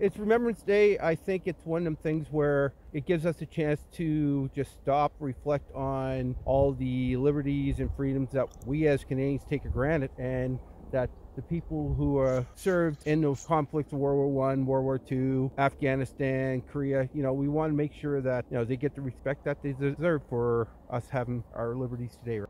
It's Remembrance Day. I think it's one of them things where it gives us a chance to just stop, reflect on all the liberties and freedoms that we as Canadians take for granted, and that the people who are served in those conflicts, of World War One, World War Two, Afghanistan, Korea, you know, we want to make sure that you know they get the respect that they deserve for us having our liberties today.